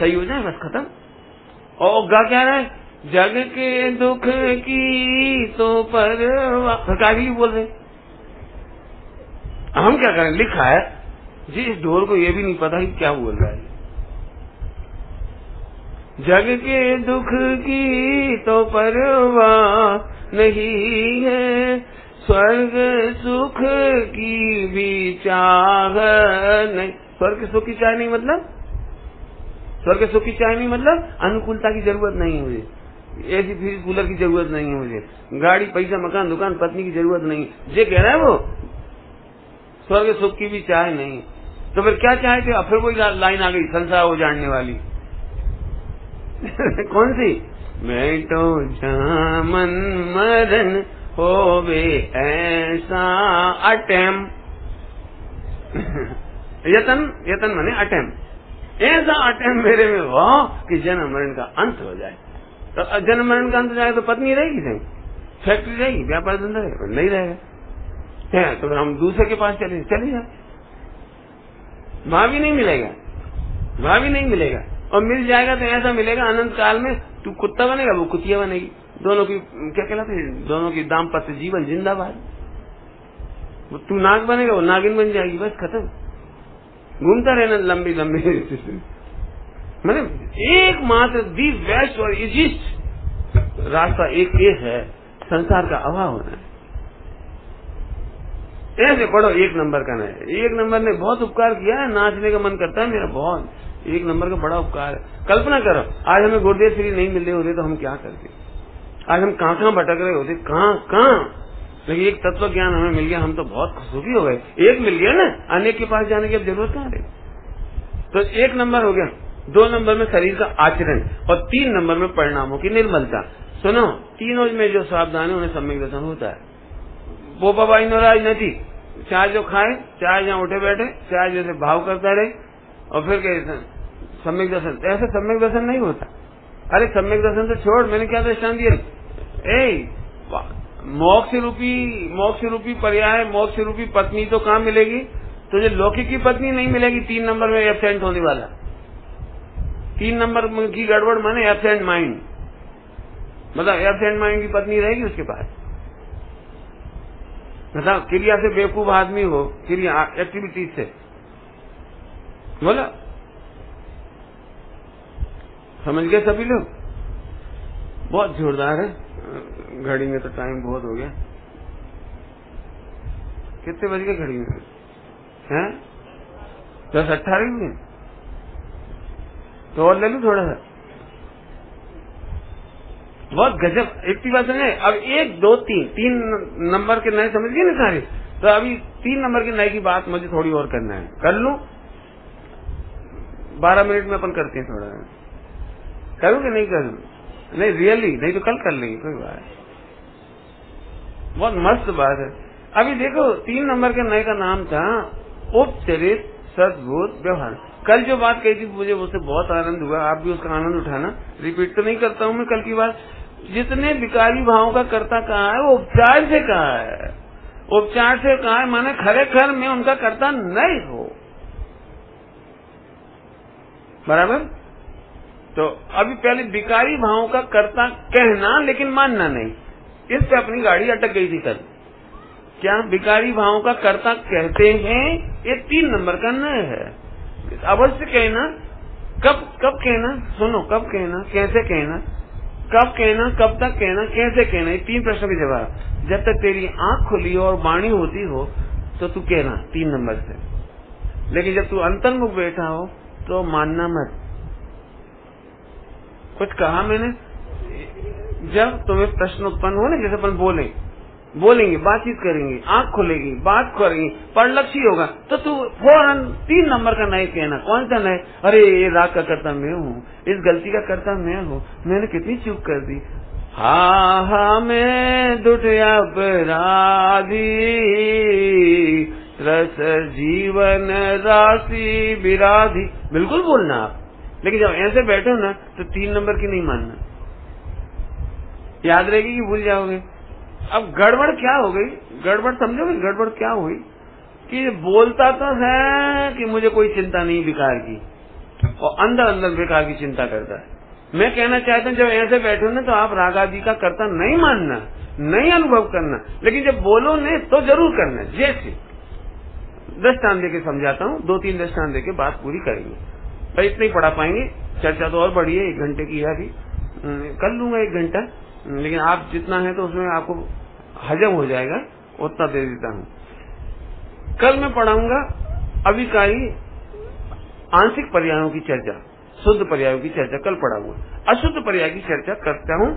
सही हो जाए, बस खत्म। और गा क्या रहा है? जग के दुख की तो पर सरकार भी बोल रहे हम क्या करें? लिखा है। जी, इस ढोल को ये भी नहीं पता कि क्या बोल रहा है। जग के दुख की तो परवाह नहीं है। स्वर्ग सुख की भी चाह नहीं। स्वर्ग सुख की चाह नहीं मतलब? स्वर्ग सुख की चाह नहीं मतलब? अनुकूलता की ज़रूरत नहीं मुझे। एसी फ्रिज, कूलर की ज़रूरत नहीं है मुझे। गाड़ी, पैसा, मकान, दुकान, पत्नी की ज़रूरत नहीं ये कह रहा है वो? स्वर्ग सुख की भी चाह नहीं तो फिर क्या चाहे थे? फिर कोई लाइन आ गई, संसार हो जानने वाली। कौन सी? मैं तो जामन मरण होवे ऐसा अटेम। यतन यतन माने अटेम। ऐसा अटेम मेरे में हो कि जन्म मरण का अंत हो जाए। तो जन्म मरण का अंत हो जाए तो पत्नी रहेगी नहीं। फैक्ट्री रहेगी, व्यापार धंधा रहेगा, नहीं रहेगा। तो हम दूसरे के पास चले चले जाए। वहाँ भी नहीं मिलेगा। वहाँ भी नहीं मिलेगा। और मिल जाएगा तो ऐसा मिलेगा, अनंत काल में तू कुत्ता बनेगा, वो कुतिया बनेगी। दोनों की, क्या कहलाते हैं? दोनों की दाम्पत्य जीवन जिंदाबाद। तू नाग बनेगा, वो नागिन बन जाएगी, बस खत्म। घूमता रहना लंबी लंबी। मतलब एकमात्र दी बेस्ट और इजिस्ट रास्ता एक ये है, संसार का अभाव होना। ऐसे पढ़ो, एक नंबर का नहीं। एक नंबर ने बहुत उपकार किया है, नाचने का मन करता है मेरा बहुत एक नंबर का बड़ा उपकार है। कल्पना करो, आज हमें गुरुदेव श्री नहीं मिल रहे होते तो हम क्या करते? आज हम कहाँ कहाँ भटक रहे होते, कहाँ कहाँ? लेकिन एक तत्व ज्ञान हमें मिल गया, हम तो बहुत सुखी हो गए। एक मिल गया ना अनेक के पास जाने की अब ज़रूरत कहाँ रही? तो एक नंबर हो गया, दो नंबर में शरीर का आचरण और तीन नंबर में परिणामों की निर्मलता। सुनो, तीनों में जो सावधान है, उन्हें सम्यक दर्शन होता है। बोपा बाई नोराज नती चाय जो खाए, चाय जहाँ उठे बैठे, चाय जैसे भाव करता रहे, और फिर कैसे सम्यक दर्शन। ऐसे सम्यक दर्शन नहीं होता। अरे, सम्यक दर्शन तो छोड़, मैंने क्या दृष्टान दिया? ए मोक्ष रूपी मोक्ष रूपी पर्याय मोक्ष रूपी पत्नी तो कहाँ मिलेगी? तुझे लौकिक की पत्नी नहीं मिलेगी, तीन नंबर में एबसेंट होने वाला। तीन नंबर की गड़बड़ माने एबसेंट माइंड मतलब एबसेंट माइंड की पत्नी रहेगी उसके पास। मतलब क्रिया से बेवकूफ़ आदमी हो, क्रिया एक्टिविटीज़ से। बोला? समझ गए सभी लोग? बहुत जोरदार है। घड़ी में तो टाइम बहुत हो गया। कितने बज गए घड़ी में? हैं? दस अट्ठारह हुए तो और ले लू थोड़ा सा। बहुत गजब, एक की बात सुनिए। अब एक, दो, तीन तीन नंबर के नए समझ गए ना सारे? तो अभी तीन नंबर के नए की बात मुझे थोड़ी और करना है। कर लू? बारह मिनट में अपन करते हैं थोड़ा। करूँ कि नहीं करूँ? नहीं रियली नहीं तो कल कर लेंगे, कोई बात बहुत मस्त बात है। अभी देखो, तीन नंबर के नए का नाम था, उपचरित सदभूत व्यवहार। कल जो बात कही थी मुझे उससे बहुत आनंद हुआ। आप भी उसका आनंद उठाना। रिपीट तो नहीं करता हूँ मैं कल की बात। जितने विकारी भावों का कर्ता कहा है, वो उपचार से कहा है? उपचार से कहा है? माने खरेखर में उनका कर्ता नहीं हो। बराबर? तो अभी पहले विकारी भावों का कर्ता कहना, लेकिन मानना नहीं। इस पे अपनी गाड़ी अटक गई थी कल क्या विकारी भावों का कर्ता कहते हैं, ये तीन नंबर का न है। अवश्य कहना, कब कब कहना, सुनो, कब कहना, कैसे कहना, कब कहना, कब तक कहना, कैसे कहना, ये तीन प्रश्न के जवाब। जब तक तेरी आँख खुली हो और वाणी होती हो तो तू कहना, तीन नंबर से। लेकिन जब तू अंतर्मुख बैठा हो तो मानना मत। कुछ कहा मैंने? जब तुम्हें प्रश्न उत्पन्न हो ना जैसे अपन बोले, बोलेंगे, बातचीत करेंगे, आँख खुलेगी, बात करेंगे, परलक्षी होगा तो तू फ़ौरन तीन नंबर का नए कहना, कौन सा नए? अरे, ये राग का करता मैं हूँ, इस गलती का करता मैं हूँ, मैंने कितनी चूक कर दी। हा हा, मैं दुट अपराधी, रस जीवन राशि विराधी बिल्कुल बोलना आप। लेकिन जब ऐसे बैठो ना तो तीन नंबर की नहीं मानना। याद रहेगी कि भूल जाओगे। अब गड़बड़ क्या हो गई? गड़बड़ समझोगे गड़बड़ क्या हुई? कि बोलता तो है कि मुझे कोई चिंता नहीं विकार की, और अंदर अंदर विकार की चिंता करता है। मैं कहना चाहता हूँ, जब ऐसे बैठो ना तो आप रागादि का कर्ता नहीं मानना, नहीं अनुभव करना, लेकिन जब बोलो नहीं तो ज़रूर करना, जैसे। दृष्टान देके समझाता हूँ, दो तीन दृष्टान देके बात पूरी करेंगे। पर इतना ही पढ़ा पाएँगे, चर्चा तो और बढ़ी है, एक घंटे की है अभी। कर लूँगा एक घंटा। लेकिन आप जितना है तो उसमें आपको हजम हो जाएगा, उतना दे देता हूँ। कल मैं पढ़ाऊँगा अभिकारी आंशिक पर्यायों की चर्चा, शुद्ध पर्यायों की चर्चा कल पढ़ाऊँगा। अशुद्ध पर्याय की चर्चा करता हूँ,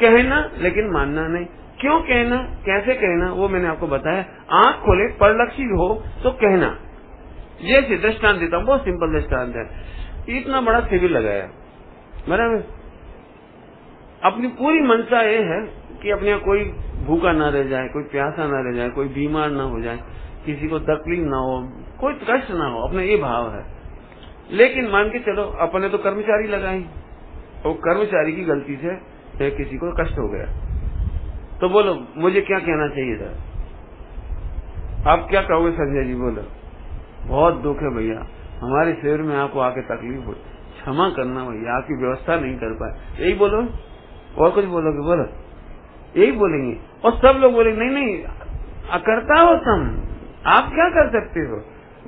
कहना लेकिन मानना नहीं। क्यों कहना, कैसे कहना, वो मैंने आपको बताया। आँख खोले, परलक्षी हो तो कहना। जैसे दृष्टान देता हूँ, बहुत सिंपल दृष्टांत है। इतना बड़ा शिविर लगाया। बराबर अपनी पूरी मनसा ये है कि अपने कोई भूखा ना रह जाए, कोई प्यासा ना रह जाए, कोई बीमार ना हो जाए, किसी को तकलीफ़ ना हो, कोई कष्ट ना हो, अपने ये भाव है। लेकिन मान के चलो, अपने तो कर्मचारी लगाए और कर्मचारी की गलती से किसी को कष्ट हो गया। तो बोलो, मुझे क्या कहना चाहिए था? आप क्या कहोगे संजय जी, बोलो। बहुत दुख है भैया, हमारे शहर में आपको आके तकलीफ़ हो, क्षमा करना भैया, आपकी व्यवस्था नहीं कर पाए। यही बोलो। और कुछ बोलोगे? बोलो। यही बोलेंगे। और सब लोग बोलेंगे, नहीं नहीं करता हो तुम। आप क्या कर सकते हो?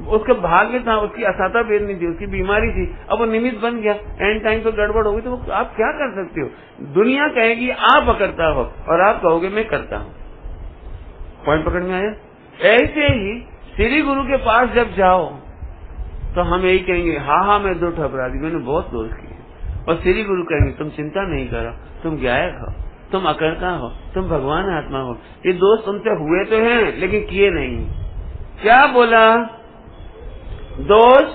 उसके भाग्य था, उसकी असाता नहीं थी, उसकी बीमारी थी। अब वो निमित बन गया। एंड टाइम तो गड़बड़ हो गई तो आप क्या कर सकते हो? दुनिया कहेगी, आप करता हो। और आप कहोगे, मैं करता हूँ। पॉइंट पकड़ में आया? ऐसे ही श्री गुरु के पास जब जाओ तो हम यही कहेंगे हाँ हाँ मैं दो ठपरा दी मैंने बहुत दोष किए और श्री गुरु कहेंगे तुम चिंता नहीं करो तुम गायक हो तुम अकर्ता हो तुम भगवान आत्मा हो। ये दोस्त तुमसे हुए तो हैं लेकिन किए नहीं क्या बोला? दोष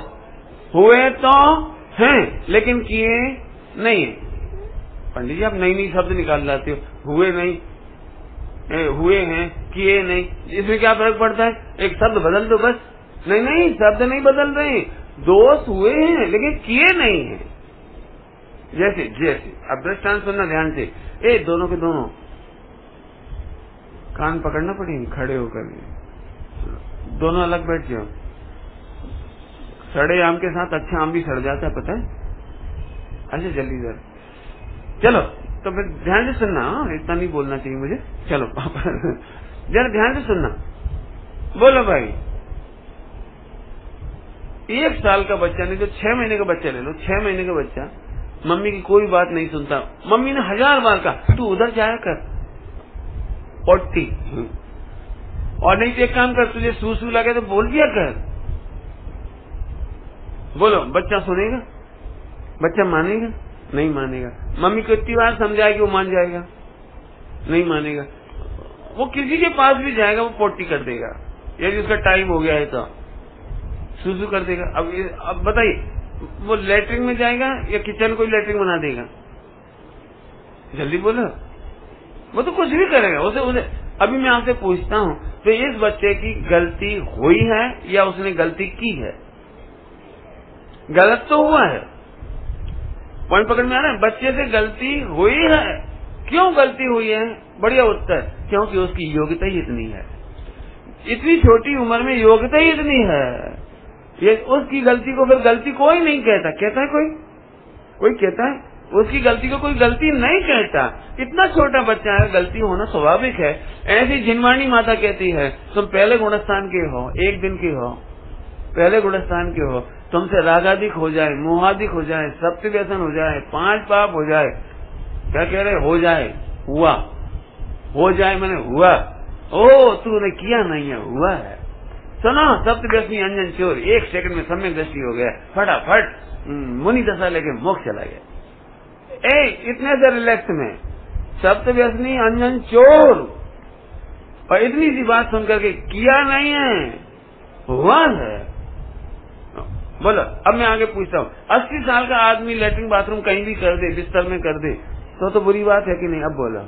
हुए तो हैं लेकिन किए नहीं पंडित जी आप नई नई शब्द निकाल लाते हो। हुए नहीं ए, हुए हैं किए नहीं। इसमें क्या फ़र्क पड़ता है? एक शब्द बदल दो बस। नहीं नहीं शब्द नहीं बदल रहे दोष हुए हैं लेकिन किए नहीं है। जैसे जैसे। अब दृष्टांत सुनना ध्यान से। ए दोनों के दोनों। कान पकड़ना पड़ेंगे खड़े होकर। दोनों अलग बैठ जाओ सड़े आम के साथ अच्छा आम भी सड़ जाता है पता है? अच्छा जल्दी जर चलो तो फिर ध्यान से सुनना हाँ, इतना नहीं बोलना चाहिए मुझे। चलो पापा। जरा ध्यान से सुनना। बोलो भाई। एक साल का बच्चा नहीं तो छह महीने का बच्चा ले लो छह महीने का बच्चा। मम्मी की कोई बात नहीं सुनता। मम्मी ने हज़ार बार कहा, तू उधर जाया कर। पट्टी और नहीं तो एक काम कर, तुझे सू सू लगे तो बोल दिया कर। बोलो, बच्चा सुनेगा? बच्चा मानेगा? नहीं मानेगा। मम्मी को इतनी बार समझाएगी वो मान जाएगा? नहीं मानेगा। वो किसी के पास भी जाएगा, वो पोटी कर देगा। यदि उसका टाइम हो गया है तो। सुसु कर देगा। अब अब बताइए वो लेटरिन में जाएगा या किचन को लेटरिन बना देगा? जल्दी बोलो। वो तो कुछ भी करेगा। उसे उसे, अभी मैं आपसे पूछता हूँ तो इस बच्चे की गलती हुई है या उसने गलती की है? गलत तो हुआ है। पॉइंट पकड़ में आ रहा है? बच्चे से गलती हुई है। क्यों गलती हुई है? बढ़िया उत्तर, क्योंकि उसकी योग्यता ही इतनी है। इतनी छोटी उम्र में योग्यता ही इतनी है। ये उसकी गलती को फिर गलती कोई नहीं कहता। कहता है कोई? कोई कहता है? उसकी गलती को कोई गलती नहीं कहता। इतना छोटा बच्चा है, गलती होना स्वाभाविक है। ऐसी जिनवाणी माता कहती है, तुम पहले गुणस्थान के हो, एक दिन के हो, पहले गुणस्थान के हो। तुमसे रागाधिक हो जाए मोहाधिक हो जाए सत्य व्यसन हो जाए, पाँच पाप हो जाए। क्या कह रहे हो जाए, हुआ। हो जाए मैंने, हुआ। ओ, तूने किया नहीं है, हुआ है। सुनो सप्त व्यसनी अंजन चोर एक सेकंड में सम्यक दृष्टि हो गया। फटाफट हम्म, मुनि दशा लेके मोक्ष चला गया। ए इतने से रिलैक्स में सप्त व्यसनी अंजन चोर। और इतनी सी बात सुनकर के किया नहीं है। हुआ है। बोलो अब मैं आगे पूछता हूँ। अस्सी साल का आदमी लेटरिन बाथरूम कहीं भी कर दे बिस्तर में कर दे तो तो बुरी बात है कि नहीं? अब बोलो।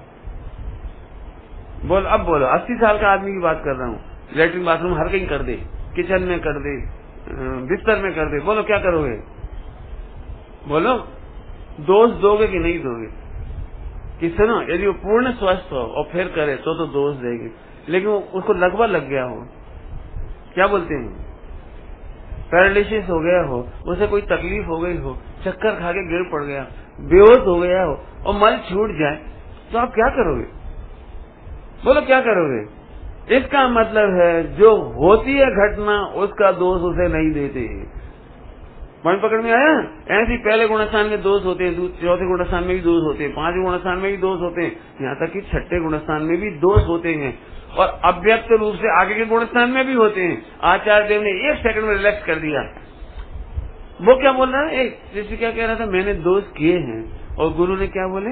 बोलो अब बोलो। अस्सी साल का आदमी की बात कर रहा हूँ। लेटरिन बाथरूम हर कहीं कर दे किचन में कर दे बिस्तर में कर दे। बोलो, क्या करोगे? बोलो, दोष दोगे कि नहीं दोगे? कि सुनो यदि वो पूर्ण स्वस्थ हो और फिर करे तो तो दोष देगी। लेकिन वो उसको लगवा लग गया हो। क्या बोलते हैं? पैरालिसिस हो गया हो, उसे कोई तकलीफ़ हो गई हो, चक्कर खा के गिर पड़ गया, बेहोश हो गया हो और मल छूट जाए तो आप क्या करोगे? बोलो, क्या करोगे? इसका मतलब है, जो होती है घटना, उसका दोष उसे नहीं देते पॉइंट पकड़ में आया? ऐसे पहले गुणस्थान में दोष होते हैं चौथे गुणस्थान में भी दोष होते हैं, पाँचवें गुणस्थान में भी दोष होते हैं, यहाँ तक कि छठे गुणस्थान में भी दोष होते हैं और अव्यक्त रूप से आगे के गुणस्थान में भी होते हैं। आचार्य देव ने एक सेकंड में रिलैक्स कर दिया। वो क्या बोल रहा है? एक क्या कह रहा था? मैंने दोष किए हैं और गुरु ने क्या बोले?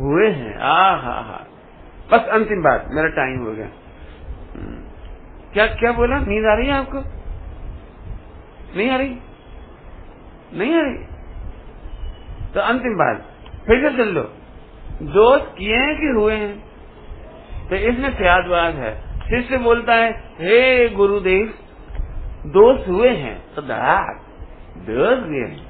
हुए हैं। आ हा हा बस अंतिम बात, मेरा टाइम हो गया। क्या क्या बोला? नींद आ रही है आपको? नहीं आ रही? नहीं आ रही? तो अंतिम बात, फिर से चल लो दोष किए हैं कि हुए हैं? तो इसमें त्यागवाद है। शिष्य बोलता है, हे गुरुदेव दोष हुए हैं? तो दोष हुए हैं।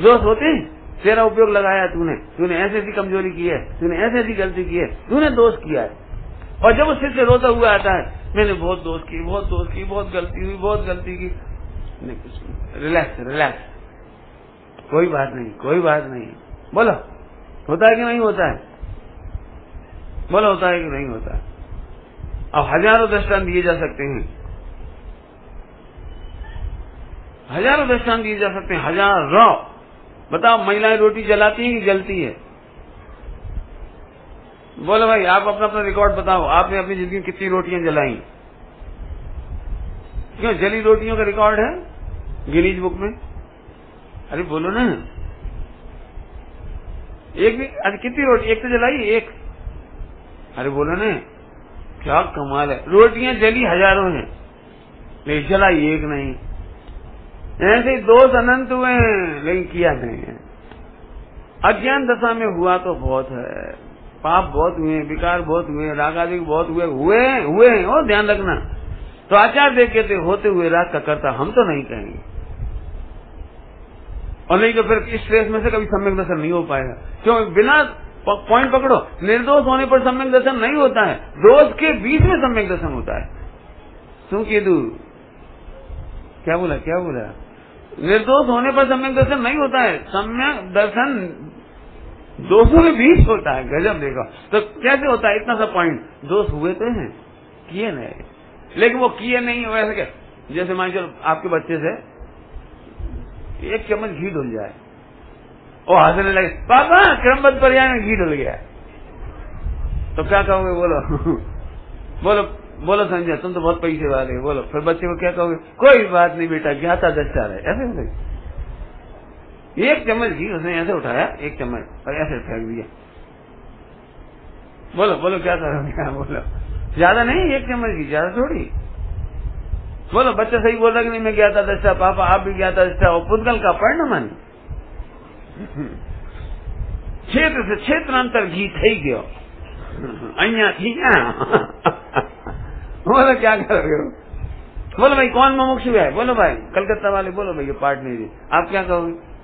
दोष होते हैं? तेरा उपयोग लगाया तूने। तूने ऐसे ऐसी कमज़ोरी की है, तूने ऐसे ऐसी गलती की है, तूने दोष किया है। और जब उस शिष्य रोता हुआ आता है, मैंने बहुत दोष की, बहुत दोष की, बहुत गलती हुई, बहुत गलती की। रिलैक्स रिलैक्स कोई बात नहीं, कोई बात नहीं। बोलो, होता है कि नहीं होता है? बोला, होता है कि नहीं होता है? अब हज़ारों दृष्टान दिए जा सकते हैं। हज़ारों दृष्टान दिए जा सकते हैं। हज़ार। रॉ बताओ, महिलाएँ रोटी जलाती हैं कि जलती है? बोलो भाई, आप अपना अपना रिकॉर्ड बताओ। आपने अपनी ज़िंदगी में कितनी रोटियाँ जलाई? क्यों, जली रोटियों का रिकॉर्ड है? गिनीज बुक में? अरे बोलो ना। एक भी अरे कितनी रोटी, एक तो जलाई, एक। अरे बोलो ना। क्या कमाल है। रोटियाँ जली हज़ारों हैं। लेकिन जला एक नहीं। ऐसे दोष अनंत हुए लेकिन किया नहीं है। अज्ञान दशा में हुआ तो बहुत है। पाप बहुत हुए विकार बहुत हुए राग आदि बहुत हुए हुए हुए हैं, और ध्यान रखना। तो आचार देख कहते होते हुए राग का करता हम तो नहीं कहेंगे। और नहीं तो फिर इस स्ट्रेस में से कभी सम्यक दर्शन नहीं हो पाएगा। क्यों? बिना पॉइंट पकड़ो। निर्दोष होने पर सम्यक दर्शन नहीं होता है। दोष के बीच में सम्यक दर्शन होता है। सुन केदू क्या बोला क्या बोला? निर्दोष होने पर सम्यक दर्शन नहीं होता है। सम्यक दर्शन दोषों के बीच होता है, गजब देखो। तो कैसे होता है? इतना सा पॉइंट दोष हुए तो हैं, किए नहीं लेकिन वो किए नहीं वैसे क्या? जैसे मान चलो, आपके बच्चे से एक चम्मच घी डुल जाए। वो हंसने लगे, पापा क्रमबद्ध पर्याय में घी डुल गया। तो क्या कहोगे? बोलो। बोलो बोलो संजय, तुम तो बहुत पैसे वाले बोलो, फिर बच्चे को क्या कहोगे? कोई बात नहीं बेटा, ज्ञाता दस्ता है। ऐसे एक चम्मच घी उसने ऐसे उठाया, एक चम्मच, और ऐसे फेंक दिया। बोलो बोलो, क्या करोगे बोलो? ज़्यादा नहीं, एक चम्मच घी, ज़्यादा थोड़ी। बोलो, बच्चा सही बोला कि नहीं? मैं गया था दस्ता पापा आप भी गया था दस्ता और पुतगल का पर्ण मन। क्षेत्र से क्षेत्रांतर घी थी गयो। अहिया थी बोलो, क्या करोगे बोलो भाई, कौन मुमुक्ष है? बोलो भाई, कलकत्ता वाले, बोलो भाई, ये पार्ट नहीं आप क्या कहोगे?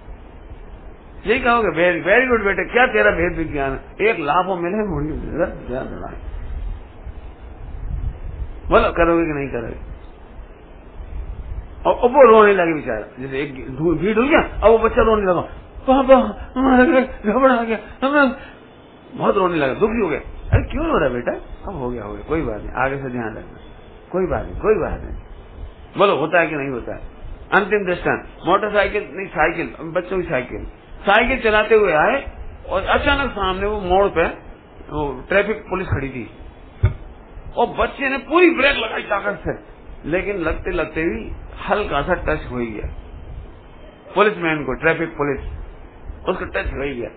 यही कहोगे वेरी वेरी गुड बेटे, क्या तेरा भेद विज्ञान है? एक लाभों मिले बोलो, करोगे कि नहीं करोगे? और वो रोने लगे बेचारा, जैसे एक भीड़ हो गया अब वो बच्चा रोने लगा, पापा घबरा गया बहुत रोने लगा, दुखी हो गया अरे क्यों रो रहा बेटा? अब हो गया हो गया, कोई बात नहीं, आगे से ध्यान रखना, कोई बात नहीं, कोई बात नहीं। बोलो, होता है कि नहीं होता है? अंतिम दृष्टान मोटरसाइकिल, नहीं, साइकिल, बच्चों की साइकिल। साइकिल चलाते हुए आए और अचानक सामने वो मोड़ पे वो ट्रैफ़िक पुलिस खड़ी थी। और बच्चे ने पूरी ब्रेक लगाई ताकत से, लेकिन लगते लगते भी हल्का सा टच हो गया। पुलिस मैन को, ट्रैफ़िक पुलिस, उसको टच हो ही गया।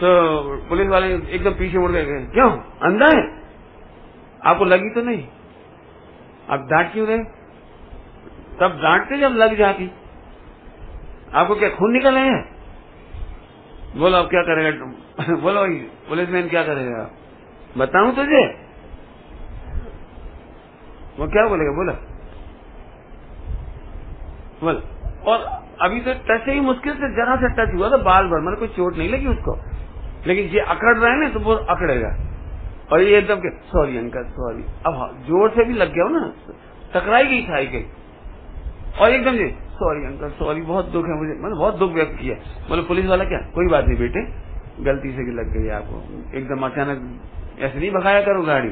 तो पुलिस वाले एकदम पीछे मुड़ गए क्यों? अंधा है? आपको लगी तो नहीं। आप डांट क्यों रहे? तब डांटते जब लग जाती। आपको क्या खून निकल रहे हैं? बोलो अब क्या करेगा? बोलो पुलिसमैन क्या करेगा? बताऊँ तुझे? वो क्या बोलेगा? बोला। बोल। और अभी तो टच ही मुश्किल से जरा से टच हुआ था बाल भर मतलब कोई चोट नहीं लगी उसको। लेकिन ये अकड़ रहे हैं ना तो वो अकड़ेगा। और ये एकदम के सॉरी अंकल सॉरी अब हाँ, ज़ोर से भी लग गया हो ना टकराई गई खाई गई। और एकदम से सॉरी अंकल सॉरी बहुत दुख है मुझे। मैंने बहुत दुख व्यक्त किया। बोले, पुलिस वाला क्या? कोई बात नहीं बेटे, गलती से लग गई आपको। एकदम अचानक ऐसे नहीं भगाया करो गाड़ी,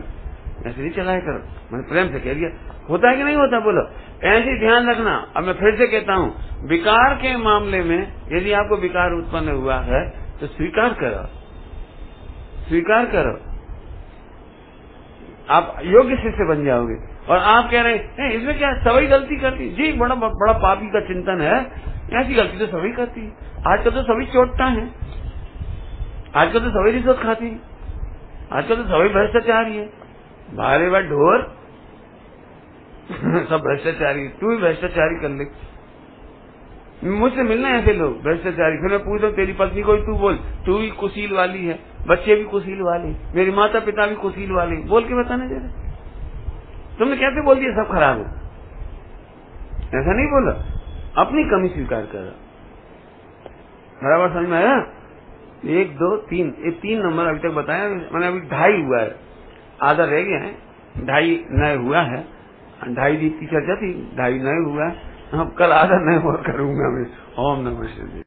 ऐसे नहीं चलाया करो। मैंने प्रेम से कह दिया, होता है कि नहीं होता? बोलो, ऐसे ध्यान रखना। अब मैं फिर से कहता हूँ, विकार के मामले में यदि आपको विकार उत्पन्न हुआ है तो स्वीकार करो। स्वीकार करो। आप योग्य शिष्य बन जाओगे। और आप कह रहे हैं इसमें क्या सभी गलती करती जी, बड़ा बड़ा पापी का चिंतन है। ऐसी गलती तो सभी करती है। आजकल तो सभी चोटता है। आजकल तो सभी रिश्वत खाती है। आजकल तो सभी भ्रष्टाचारी है। भारे बा ढोर। सब भ्रष्टाचारी तू ही भ्रष्टाचारी कर ले। मुझसे मिलना ऐसे लोग, भ्रष्टाचारी। फिर मैं पूछता हूँ, तेरी पत्नी को तू बोल। तू भी कुशील वाली है। बच्चे भी कुशील वाले मेरी माता पिता भी कुशील वाले बोल के बताने बताना जरा तुमने कैसे बोल दिया सब खराब है? ऐसा नहीं बोला? अपनी कमी स्वीकार कर रहा। बराबर समझ में आया? एक, दो, तीन, ये तीन नंबर अभी तक बताया, मैंने अभी ढाई हुआ है। आधा रह गया है। ढाई नए हुआ है। ढाई की चर्चा थी ढाई नए हुआ है। अब कल आधा नए और करूँगा मैं। ओम नमः शिव